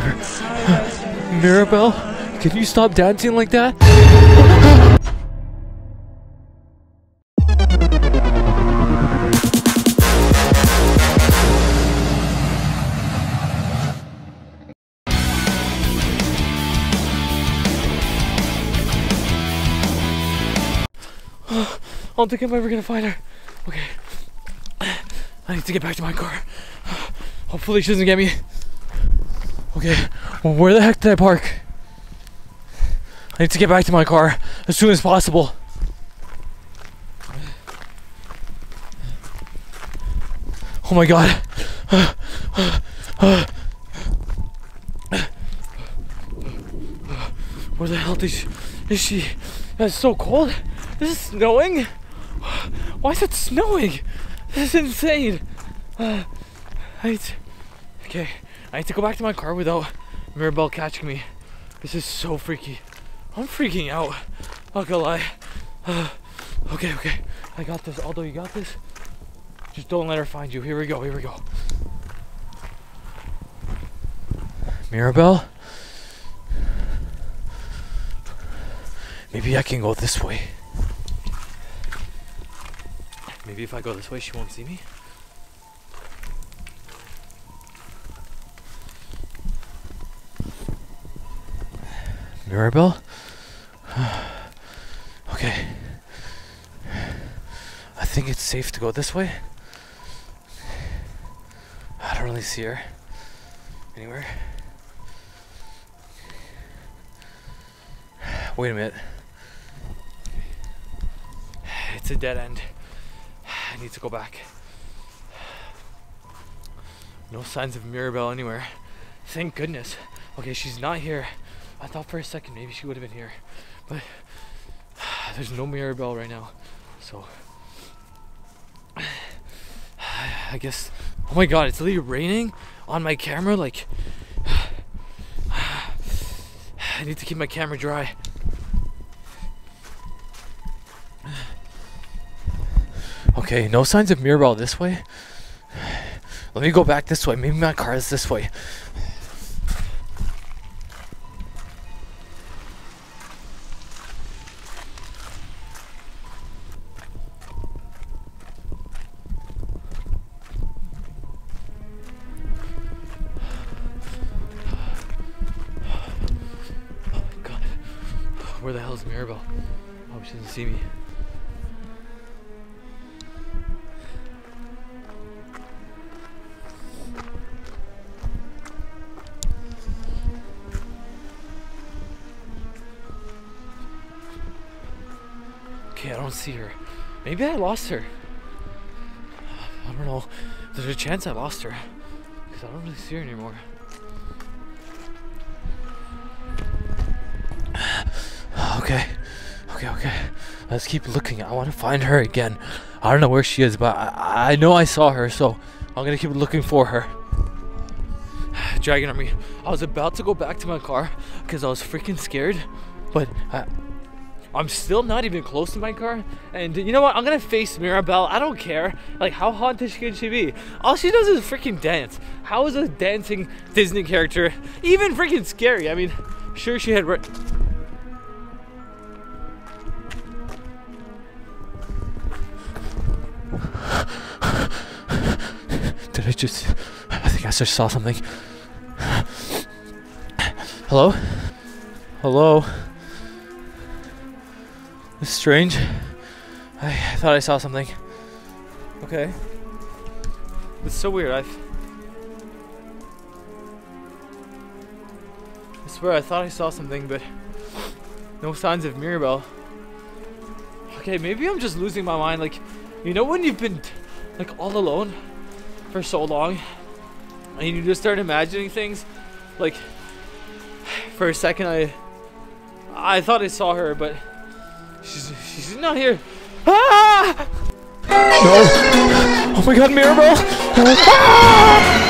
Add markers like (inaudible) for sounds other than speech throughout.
her. Mirabel, can you stop dancing like that? (sighs) I don't think I'm ever gonna find her. Okay. I need to get back to my car. (sighs) Hopefully she doesn't get me. Okay, where the heck did I park? I need to get back to my car as soon as possible. Oh my god. Where the hell is she? Is she? It's so cold. This is it snowing? Why is it snowing? This is insane. Uh, okay, I need to go back to my car without Mirabel catching me. This is so freaky. I'm freaking out. Not gonna lie. Uh, (sighs) okay, okay. I got this. Although you got this. Just don't let her find you. Here we go. Here we go. Mirabel? Maybe I can go this way. Maybe if I go this way, she won't see me. Mirabel? (sighs) okay. I think it's safe to go this way. I don't really see her anywhere. Wait a minute. It's a dead end. I need to go back. No signs of Mirabel anywhere. Thank goodness. Okay, she's not here. I thought for a second maybe she would have been here, but (sighs) there's no Mirabel right now. So (sighs) I guess. Oh my God! It's literally raining on my camera. Like (sighs) I need to keep my camera dry. Okay, no signs of Mirabel this way. Let me go back this way. Maybe my car is this way. Where the hell is Mirabel? I hope she doesn't see me. Okay, I don't see her. Maybe I lost her. I don't know. There's a chance I lost her. Because I don't really see her anymore. Okay. Okay, okay. Let's keep looking. I want to find her again. I don't know where she is, but I, I know I saw her, so I'm gonna keep looking for her. (sighs) Dragging on me. I was about to go back to my car because I was freaking scared, but I, I'm still not even close to my car. And you know what? I'm gonna face Mirabel. I don't care. Like, how haunted can she be? All she does is freaking dance. How is a dancing Disney character even freaking scary? I mean, sure she had. Re- I just? I think I just saw something. Hello? Hello? It's strange. I, I thought I saw something. Okay. It's so weird. I've. I swear I thought I saw something, but no signs of Mirabel. Okay, maybe I'm just losing my mind. Like, you know when you've been like all alone for so long, and you just start imagining things. Like, for a second, I I thought I saw her, but she's she's not here. Ah! No! Oh my God, Mirabel! Ah!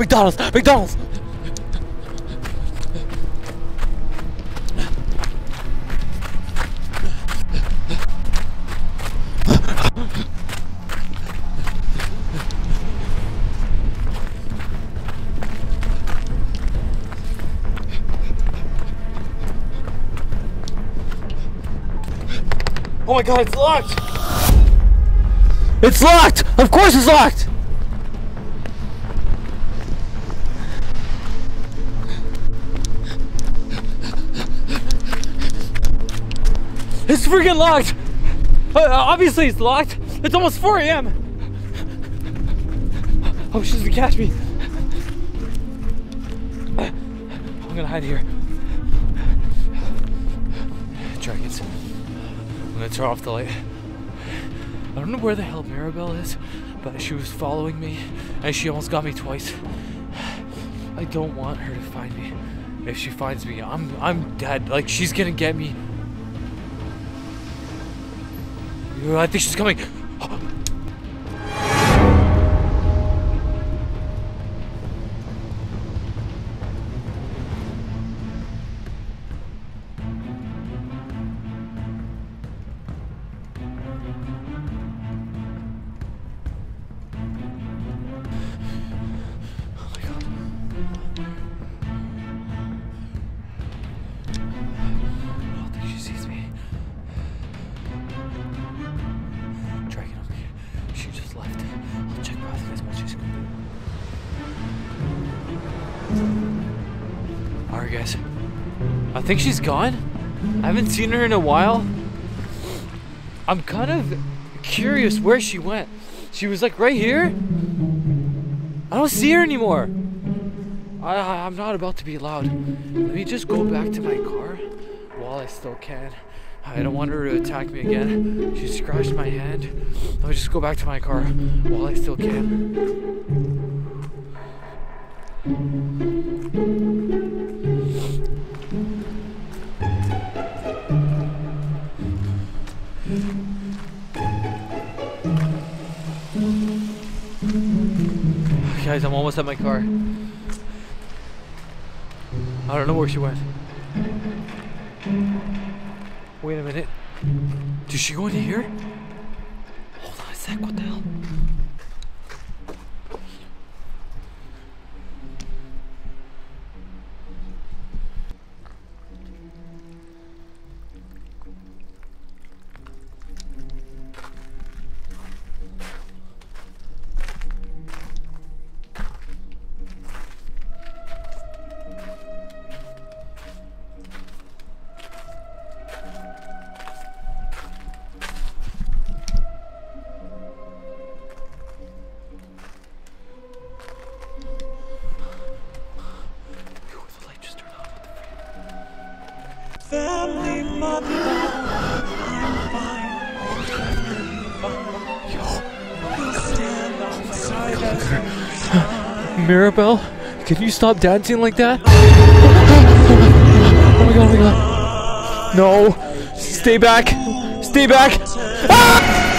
McDonald's! McDonald's! Oh my god, it's locked! It's locked! Of course it's locked! Freaking locked! Uh, obviously it's locked. It's almost 4 a.m. Oh, she's gonna catch me. I'm gonna hide here. Dragons. I'm gonna turn off the light. I don't know where the hell Mirabel is, but she was following me and she almost got me twice. I don't want her to find me. If she finds me, I'm I'm dead. Like she's gonna get me. I think she's coming. Guys. I think she's gone. I haven't seen her in a while. I'm kind of curious where she went. She was like right here. I don't see her anymore. I, I'm not about to be loud. Let me just go back to my car while I still can. I don't want her to attack me again. She scratched my hand. Let me just go back to my car while I still can. Guys, I'm almost at my car. I don't know where she went. Wait a minute. Did she go into here? Hold on a sec, what the hell? Family mother, I'm fine. You stand outside as Mirabel, can you stop dancing like that? Oh my god, oh my god. No. Stay back. Stay back. I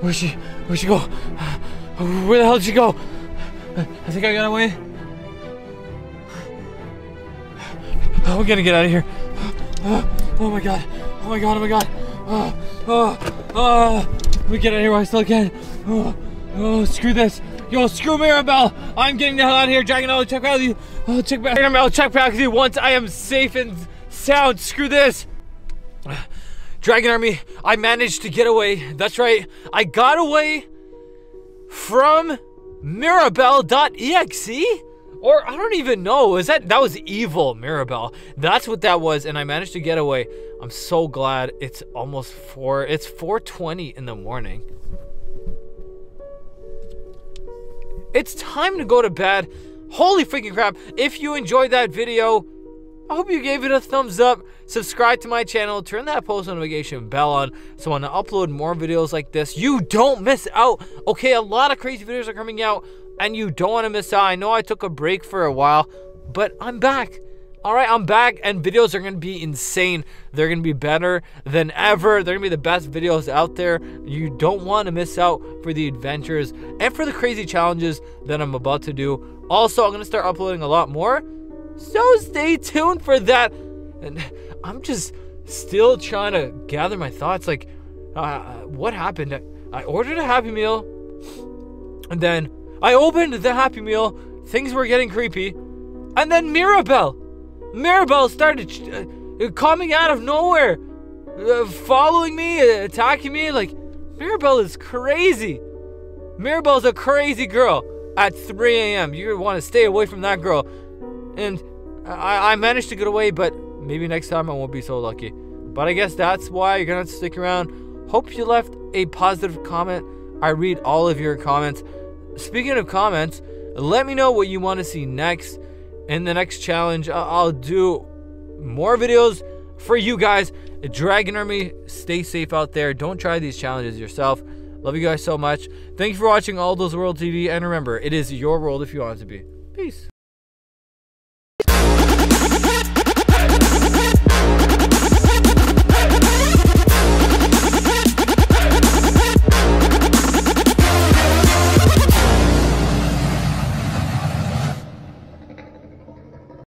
Where'd she, where'd she go? Where the hell did she go? I think I got away. Oh, we're gonna get out of here. Oh my god. Oh my god, oh my god. Oh, oh, oh. We get out of here while I still can. Oh, oh, screw this. Yo, screw Mirabel. I'm getting the hell out of here. Dragon, I'll oh, check back with you. I'll check back. I'll check back with you once I am safe and sound. Screw this. Dragon Army, I managed to get away. That's right. I got away from Mirabel.exe? Or I don't even know. Is that that was evil Mirabel? That's what that was, and I managed to get away. I'm so glad it's almost four. It's 4:20 in the morning. It's time to go to bed. Holy freaking crap. If you enjoyed that video, I hope you gave it a thumbs up. Subscribe to my channel. Turn that post notification bell on so when I upload more videos like this, you don't miss out. Okay, a lot of crazy videos are coming out and you don't want to miss out. I know I took a break for a while, but I'm back. All right, I'm back and videos are going to be insane. They're going to be better than ever. They're going to be the best videos out there. You don't want to miss out for the adventures and for the crazy challenges that I'm about to do. Also, I'm going to start uploading a lot more. So stay tuned for that. And I'm just still trying to gather my thoughts. Like, uh, what happened? I, I ordered a Happy Meal, and then I opened the Happy Meal. Things were getting creepy, and then Mirabel, Mirabel started uh, coming out of nowhere, uh, following me, uh, attacking me. Like, Mirabel is crazy. Mirabel's a crazy girl. At 3 a.m., you want to stay away from that girl. And I, I managed to get away, but maybe next time I won't be so lucky. But I guess that's why you're gonna stick around. Hope you left a positive comment. I read all of your comments. Speaking of comments, let me know what you want to see next. In the next challenge, I'll do more videos for you guys. Dragon Army, stay safe out there. Don't try these challenges yourself. Love you guys so much. Thank you for watching AldosWorld TV. And remember, it is your world if you want it to be. Peace.